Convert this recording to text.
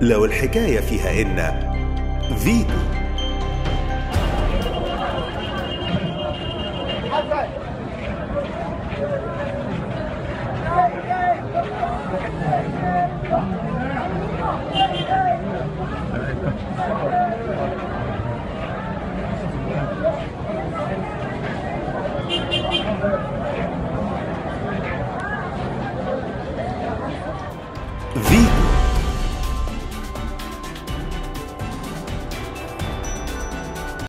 لو الحكاية فيها إن فيتو